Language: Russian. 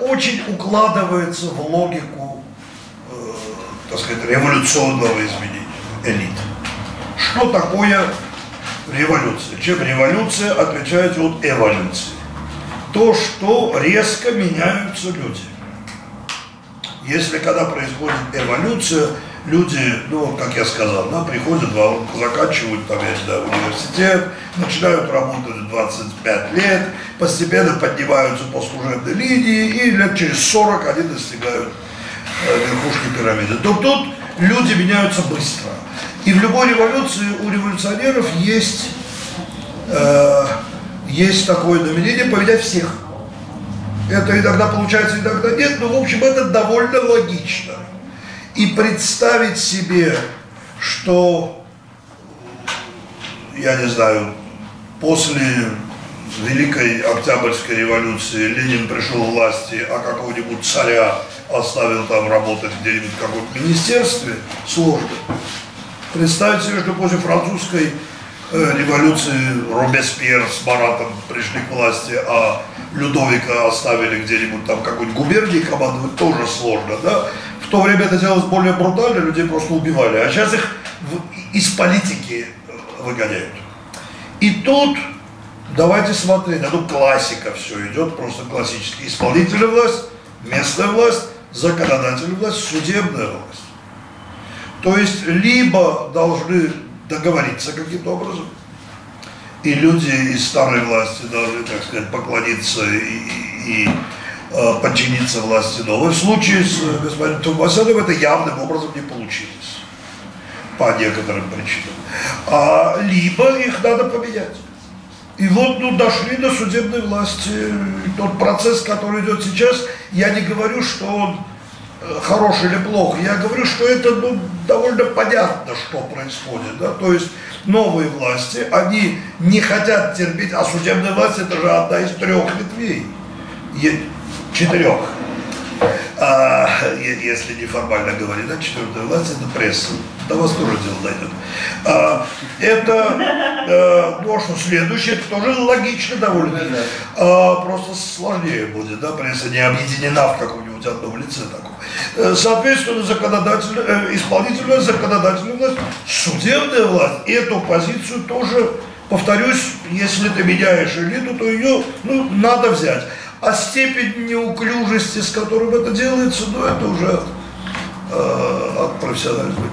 очень укладывается в логику, э, так сказать, революционного изменения элит. Что такое революция? Чем революция отличается от эволюции? То, что резко меняются люди. Если когда происходит эволюция, люди, ну, как я сказал, да, приходят, заканчивают там, я знаю, университет, начинают работать в 25 лет, постепенно поднимаются по служебной линии, и лет через 40 они достигают э, верхушки пирамиды. То тут люди меняются быстро. И в любой революции у революционеров есть, э, есть такое намерение поменять всех. Это иногда получается, иногда нет, но в общем это довольно логично. И представить себе, что, я не знаю, после Великой Октябрьской революции Ленин пришел к власти, а какого-нибудь царя оставил там работать где-нибудь в каком-то министерстве, сложно. Представить себе, что после французской э, революции Робеспьер с Маратом пришли к власти, а Людовика оставили где-нибудь там какой-нибудь губернии командовать, тоже сложно, да? То время это делалось более брутально, людей просто убивали, а сейчас их в, из политики выгоняют. И тут давайте смотреть, а тут классика все идет, просто классически. Исполнительная власть, местная власть, законодательная власть, судебная власть. То есть либо должны договориться каким-то образом, и люди из старой власти должны, так сказать, поклониться и, и, э, подчиниться власти новой. В случае с э, господином Тумбасяном это явным образом не получилось по некоторым причинам. А, либо их надо поменять. И вот ну, дошли до судебной власти. Тот процесс, который идет сейчас, я не говорю, что он э, хороший или плохо. Я говорю, что это ну, довольно понятно, что происходит. Да? То есть новые власти, они не хотят терпеть, а судебная власть это же одна из трех ветвей, четырех. А, если неформально говорить, да, четвертая власть это пресса. До вас тоже дело дойдет. А, это, а, ну а что, следующее, это тоже логично довольно. А, просто сложнее будет, да, пресса не объединена в каком-нибудь одном лице таком. Э, соответственно, законодательная, э, исполнительная, законодательная власть, судебная власть эту позицию тоже, повторюсь, если ты меняешь элиту, то ее ну, надо взять. А степень неуклюжести, с которым это делается, ну это уже э, от профессионализма.